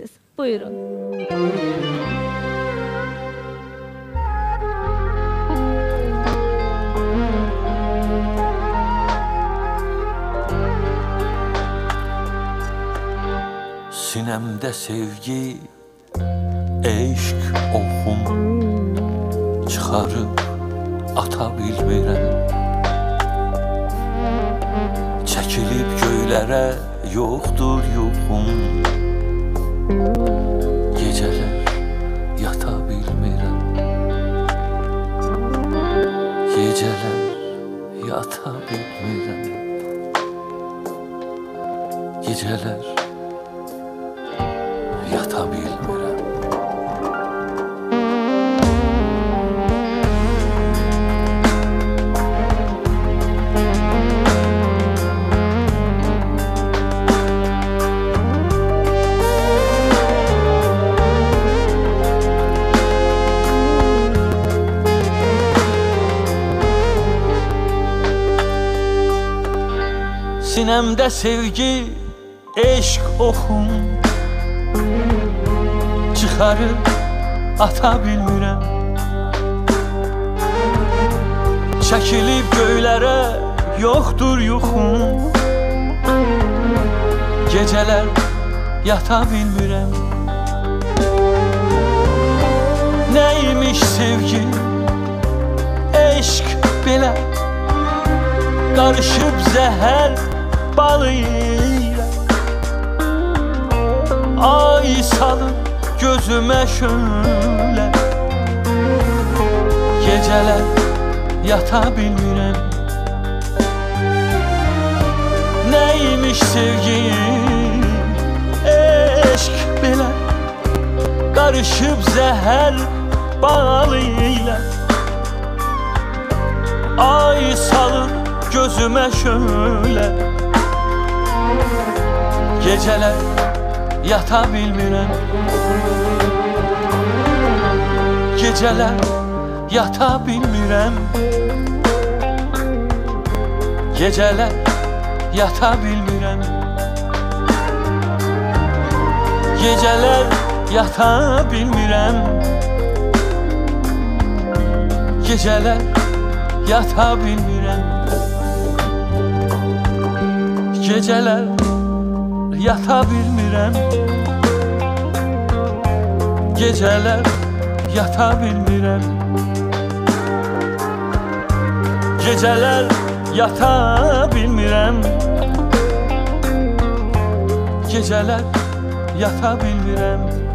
biləcəksiniz. Buyurun. Sinemde sevgi, eşk oxum Çıxarıb ata bilmirəm Çəkilib göylərə yoxdur yuxum Geceler yata yatabilmirəm Geceler yata yatabilmirəm Sinemde sevgi, eşk oxum. Çıxarıb ata bilmirəm. Çəkilib göylərə yoxdur yuxum. Gecələr yata bilmirəm. Nəymiş sevgi, eşq belə. Qarışıb zəhər balı ilə Ay salıb gözümə şöyle Gecələr yata bilmirəm Nəymiş sevgi, eşq belə Qarışıb zəhər balı Ay salır gözümə şöyle Gecələr yata bilmirəm Gecələr yata bilmirəm Gecələr yata bilmirəm Gecələr yata bilmirəm Gecələr yata bilmirəm Gecələr yata bilmirəm Gecələr yata bilmirəm Gecələr yata bilmirəm Gecələr yata bilmirəm